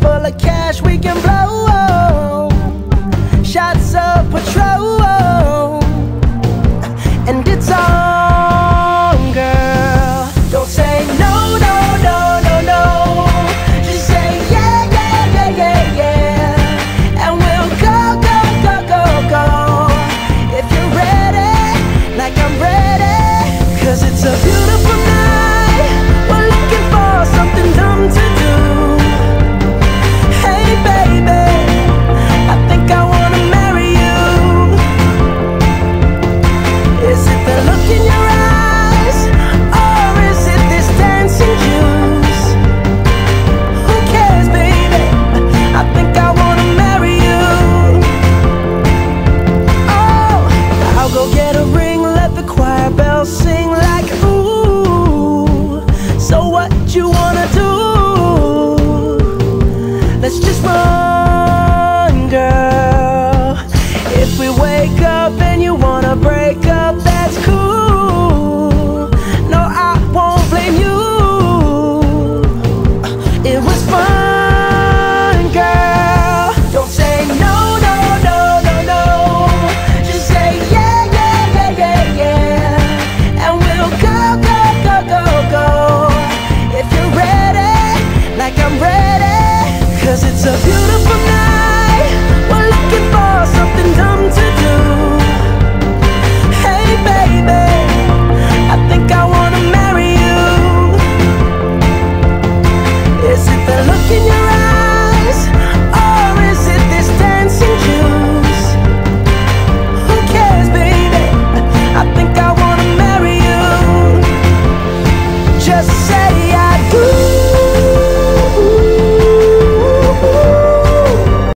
full of cash we can blow up. on, girl. If we wake up and you wanna break up, that's cool. No, I won't blame you. It was fun, girl. Don't say no, no, no, no, no. Just say yeah, yeah, yeah, yeah, yeah. And we'll go, go, go, go, go. If you're ready, like I'm ready. Cause it's a beautiful night.